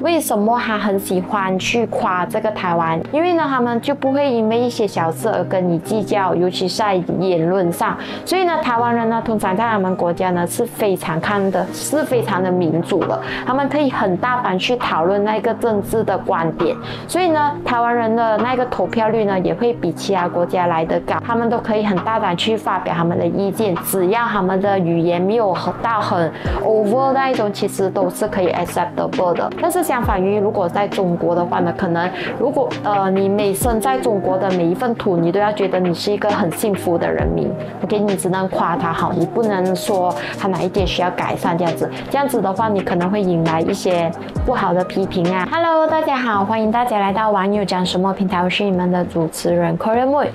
为什么他很喜欢去夸这个台湾？因为呢，他们就不会因为一些小事而跟你计较，尤其在言论上。所以呢，台湾人呢，通常在他们国家呢是非常看的，是非常的民主的。他们可以很大胆去讨论那个政治的观点。所以呢，台湾人的那个投票率呢也会比其他国家来得高。他们都可以很大胆去发表他们的意见，只要他们的语言没有到很 over 那一种，其实都是可以 acceptable 的。但是相反于如果在中国的话呢，可能如果呃你每生在中国的每一份土，你都要觉得你是一个很幸福的人民。OK，你只能夸他好，你不能说他哪一点需要改善这样子。这样子的话，你可能会引来一些不好的批评啊。Hello，大家好，欢迎大家来到网友讲什么平台，我是你们的主持人 Corin。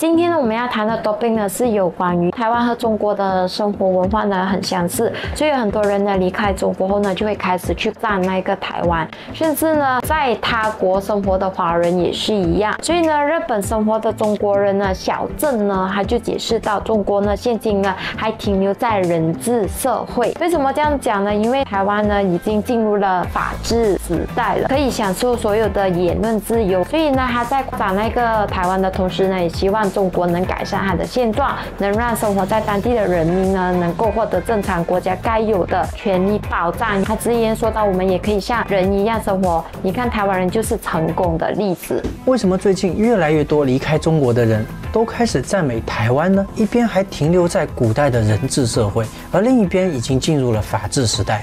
今天呢，我们要谈的 topic 呢是有关于台湾和中国的生活文化呢很相似，所以很多人呢离开中国后呢就会开始去赞那个台湾，甚至呢在他国生活的华人也是一样。所以呢，日本生活的中国人呢，小郑呢他就解释到，中国呢现今呢还停留在人治社会。为什么这样讲呢？因为台湾呢已经进入了法治时代了，可以享受所有的言论自由。所以呢，他在讲那个台湾的同时呢，也希望。中国能改善它的现状，能让生活在当地的人民呢，能够获得正常国家该有的权利保障。他直言说到，我们也可以像人一样生活。你看台湾人就是成功的例子。为什么最近越来越多离开中国的人都开始赞美台湾呢？一边还停留在古代的人治社会，而另一边已经进入了法治时代。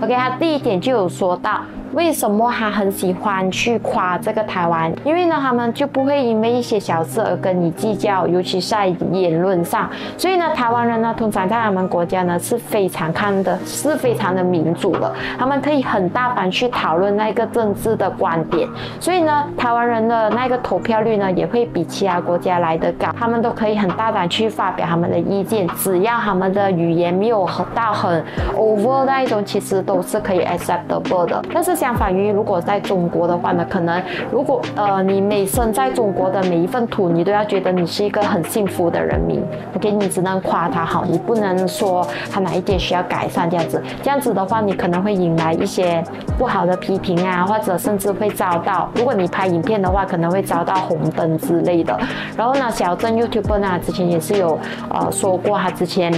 OK，他第一点就有说到。为什么他很喜欢去夸这个台湾？因为呢，他们就不会因为一些小事而跟你计较，尤其在言论上。所以呢，台湾人呢，通常在他们国家呢是非常看的，是非常的民主的。他们可以很大胆去讨论那个政治的观点。所以呢，台湾人的那个投票率呢也会比其他国家来得高。他们都可以很大胆去发表他们的意见，只要他们的语言没有到很 over 那一种，其实都是可以 acceptable 的。但是。相反于如果在中国的话呢，可能如果呃你每生在中国的每一份土，你都要觉得你是一个很幸福的人民。OK，你只能夸他好，你不能说他哪一点需要改善这样子。这样子的话，你可能会引来一些不好的批评啊，或者甚至会遭到，如果你拍影片的话，可能会遭到红灯之类的。然后呢，小郑 YouTube 呢之前也是有呃说过，他之前。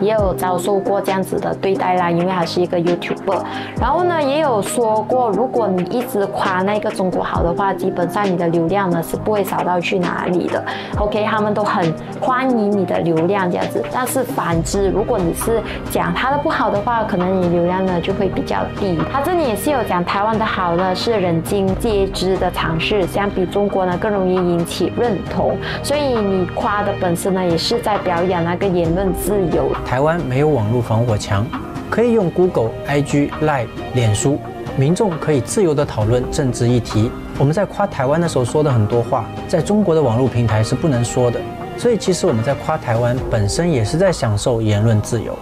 也有遭受过这样子的对待啦，因为他是一个 YouTuber。然后呢，也有说过，如果你一直夸那个中国好的话，基本上你的流量呢是不会少到去哪里的。OK，他们都很欢迎你的流量这样子。但是反之，如果你是讲他的不好的话，可能你流量呢就会比较低。他这里也是有讲台湾的好呢，是人尽皆知的尝试，相比中国呢更容易引起认同。所以你夸的本身呢，也是在表扬那个言论自由。台湾没有网络防火墙，可以用 Google、IG、Line、脸书，民众可以自由地讨论政治议题。我们在夸台湾的时候说的很多话，在中国的网络平台是不能说的。所以，其实我们在夸台湾本身也是在享受言论自由。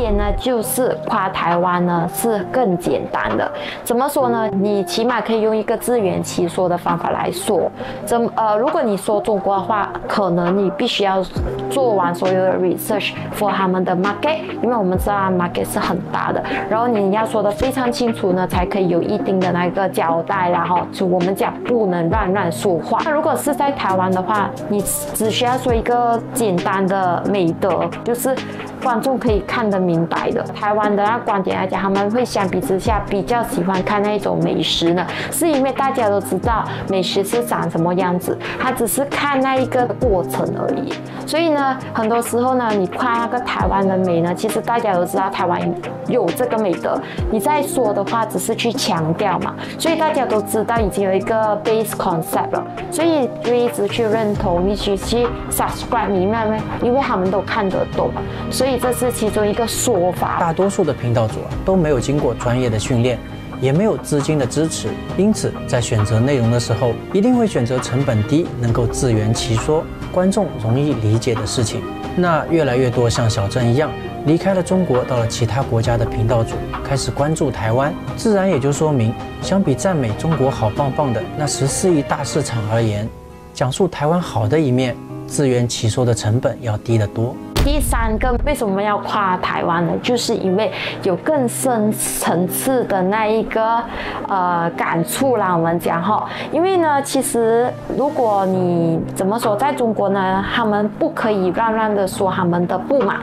点呢，就是夸台湾呢是更简单的。怎么说呢？你起码可以用一个自圆其说的方法来说。怎呃，如果你说中国的话，可能你必须要做完所有的 research for 他们的 market，因为我们知道 market 是很大的。然后你要说的非常清楚呢，才可以有一定的那个交代。然后就我们讲不能乱乱说话。那如果是在台湾的话，你只需要。说一个简单的美德，就是观众可以看得明白的。台湾的那观点来讲，他们会相比之下比较喜欢看那一种美食呢，是因为大家都知道美食是长什么样子，他只是看那一个过程而已。所以呢，很多时候呢，你夸那个台湾的美呢，其实大家都知道台湾有这个美德，你在说的话只是去强调嘛。所以大家都知道已经有一个 base concept 了，所以就一直去认同，一起去。subscribe 明白没？因为他们都看得懂，所以以这是其中一个说法。大多数的频道主啊都没有经过专业的训练，也没有资金的支持，因此在选择内容的时候，一定会选择成本低、能够自圆其说、观众容易理解的事情。那越来越多像小郑一样离开了中国，到了其他国家的频道主，开始关注台湾，自然也就说明，相比赞美中国好棒棒的那十四亿大市场而言，讲述台湾好的一面。自圆其说的成本要低得多。第三个为什么要夸台湾呢？就是因为有更深层次的那一个呃感触啦。我们讲哈，因为呢，其实如果你怎么说，在中国呢，他们不可以乱乱的说他们的不满。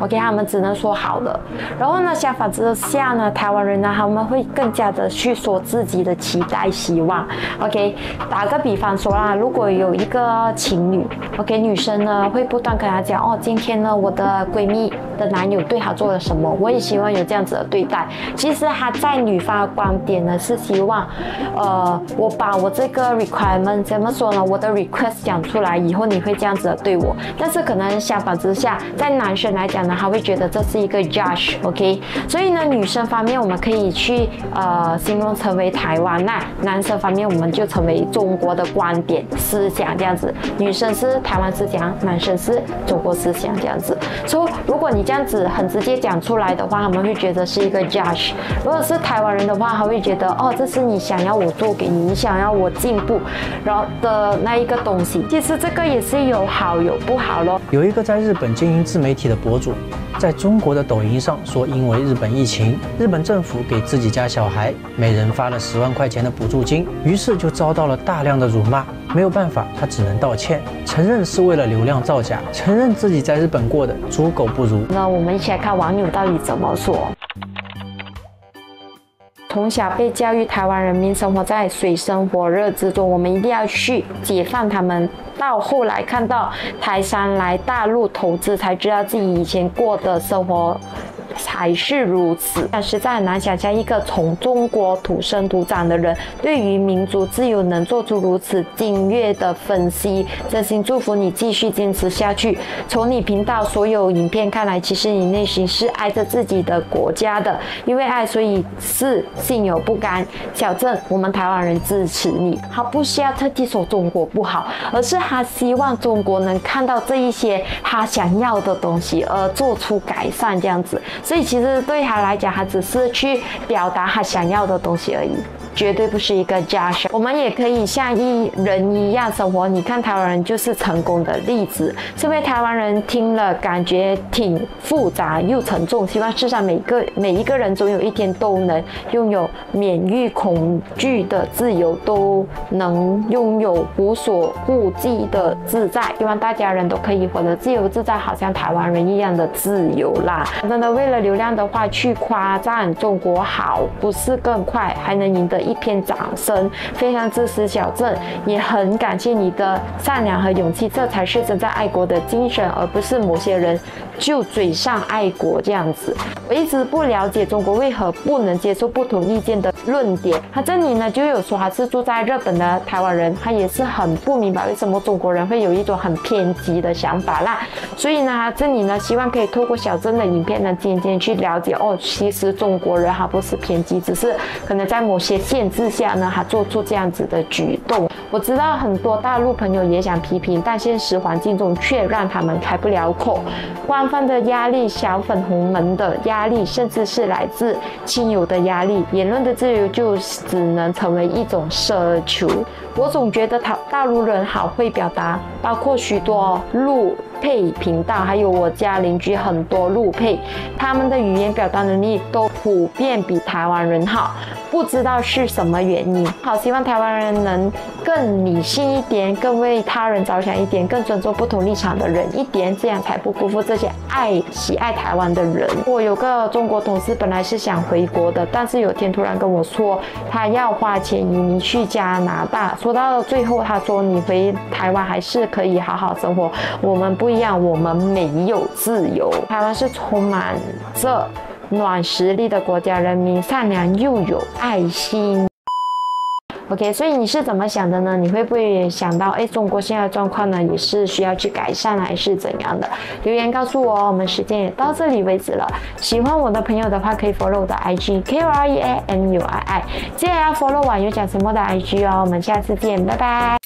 OK，他们只能说好的。然后呢，相反之下呢，台湾人呢，他们会更加的去说自己的期待、希望。OK，打个比方说啦，如果有一个情侣，OK，女生呢会不断跟他讲，哦，今天呢，我的闺蜜的男友对她做了什么，我也希望有这样子的对待。其实她在女方的观点呢，是希望，呃，我把我这个 requirement 怎么说呢？我的 request 讲出来以后，你会这样子的对我。但是可能相反之下，在男生来讲，那他会觉得这是一个 judge，OK，所以呢，女生方面我们可以去呃形容成为台湾，那男生方面我们就成为中国的观点思想这样子，女生是台湾思想，男生是中国思想这样子。所以如果你这样子很直接讲出来的话，他们会觉得是一个 judge；如果是台湾人的话，他会觉得哦，这是你想要我做给你，你想要我进步，然后的那一个东西。其实这个也是有好有不好咯。有一个在日本经营自媒体的博主。在中国的抖音上说，因为日本疫情，日本政府给自己家小孩每人发了十万块钱的补助金，于是就遭到了大量的辱骂。没有办法，他只能道歉，承认是为了流量造假，承认自己在日本过的猪狗不如。那我们一起来看网友到底怎么说。从小被教育，台湾人民生活在水深火热之中，我们一定要去解放他们。到后来看到台商来大陆投资，才知道自己以前过的生活。才是如此，但实在很难想象一个从中国土生土长的人，对于民族自由能做出如此精确的分析。真心祝福你继续坚持下去。从你频道所有影片看来，其实你内心是爱着自己的国家的，因为爱，所以是心有不甘。小郑，我们台湾人支持你。他不需要特地说中国不好，而是他希望中国能看到这一些他想要的东西，而做出改善，这样子。所以其实对他来讲，他只是去表达他想要的东西而已。绝对不是一个家事。我们也可以像一人一样生活。你看台湾人就是成功的例子。身为台湾人听了感觉挺复杂又沉重。希望世上每个每一个人总有一天都能拥有免于恐惧的自由，都能拥有无所顾忌的自在。希望大家人都可以活得自由自在，好像台湾人一样的自由啦。真的为了流量的话去夸赞中国好，不是更快还能赢得？一片掌声，非常支持小郑，也很感谢你的善良和勇气，这才是真正爱国的精神，而不是某些人就嘴上爱国这样子。我一直不了解中国为何不能接受不同意见的论点。他这里呢就有说他是住在日本的台湾人，他也是很不明白为什么中国人会有一种很偏激的想法啦。所以呢，这里呢希望可以透过小郑的影片呢，渐渐去了解哦，其实中国人他不是偏激，只是可能在某些。限制下呢，他做出这样子的举动。我知道很多大陆朋友也想批评，但现实环境中却让他们开不了口。官方的压力、小粉红们的压力，甚至是来自亲友的压力，言论的自由就只能成为一种奢求。我总觉得他大陆人好会表达，包括许多路。配频道，还有我家邻居很多路配，他们的语言表达能力都普遍比台湾人好，不知道是什么原因。好希望台湾人能更理性一点，更为他人着想一点，更尊重不同立场的人一点，这样才不辜负这些爱喜爱台湾的人。我有个中国同事，本来是想回国的，但是有天突然跟我说，他要花钱移民去加拿大。说到最后，他说你回台湾还是可以好好生活，我们不。一样，我们没有自由。台湾是充满着暖实力的国家，人民善良又有爱心。OK，所以你是怎么想的呢？你会不会想到，哎，中国现在状况呢，也是需要去改善，还是怎样的？留言告诉我。我们时间也到这里为止了。喜欢我的朋友的话，可以 follow 我的 IG K R E A M U I I，记得要 follow 网友讲什么的 IG 哦。我们下次见，拜拜。